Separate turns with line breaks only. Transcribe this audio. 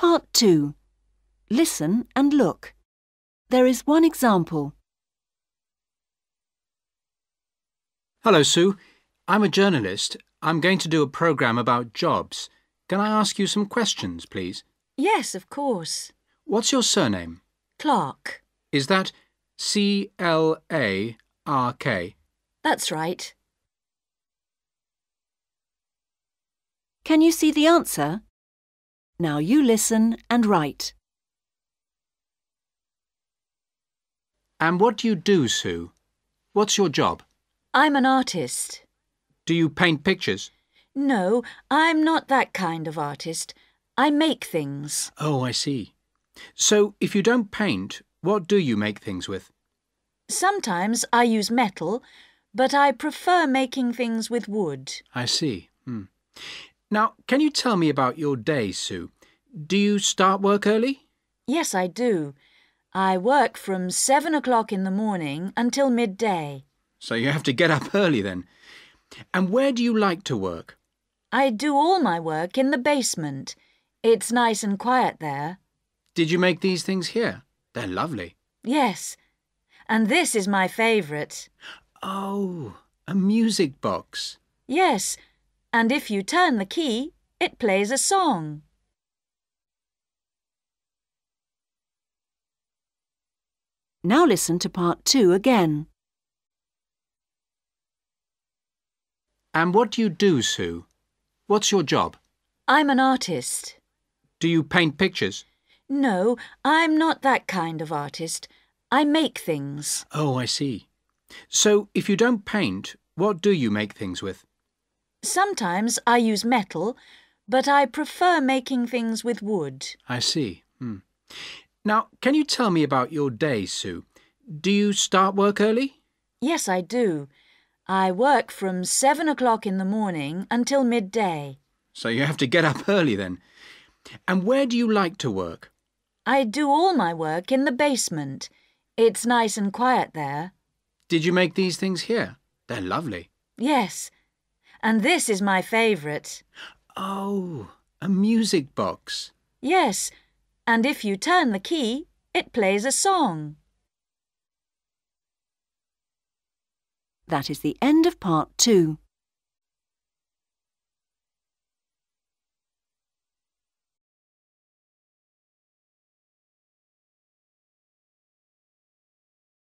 Part 2. Listen and look. There is one example.
Hello, Sue. I'm a journalist. I'm going to do a programme about jobs. Can I ask you some questions, please?
Yes, of course.
What's your surname?
Clark.
Is that C L A R K?
That's right.
Can you see the answer? Now you listen and write.
And what do you do, Sue? What's your job?
I'm an artist.
Do you paint pictures?
No, I'm not that kind of artist. I make things.
Oh, I see. So, if you don't paint, what do you make things with?
Sometimes I use metal, but I prefer making things with wood.
I see. Hmm. Now, can you tell me about your day, Sue? Do you start work early?
Yes, I do. I work from seven o'clock in the morning until midday.
So you have to get up early then. And where do you like to work?
I do all my work in the basement. It's nice and quiet there.
Did you make these things here? They're lovely.
Yes. And this is my favourite.
Oh, a music box.
Yes. And if you turn the key, it plays a song.
Now listen to part 2 again.
And what do you do, Sue? What's your job?
I'm an artist.
Do you paint pictures?
No, I'm not that kind of artist. I make things.
Oh, I see. So, if you don't paint, what do you make things with?
Sometimes I use metal, but I prefer making things with wood.
I see. Hmm. Now, can you tell me about your day, Sue? Do you start work early?
Yes, I do. I work from seven o'clock in the morning until midday.
So you have to get up early then. And where do you like to work?
I do all my work in the basement. It's nice and quiet there.
Did you make these things here? They're lovely.
Yes. And this is my favourite.
Oh, a music box.
Yes. And if you turn the key, it plays a song.
That is the end of part 2.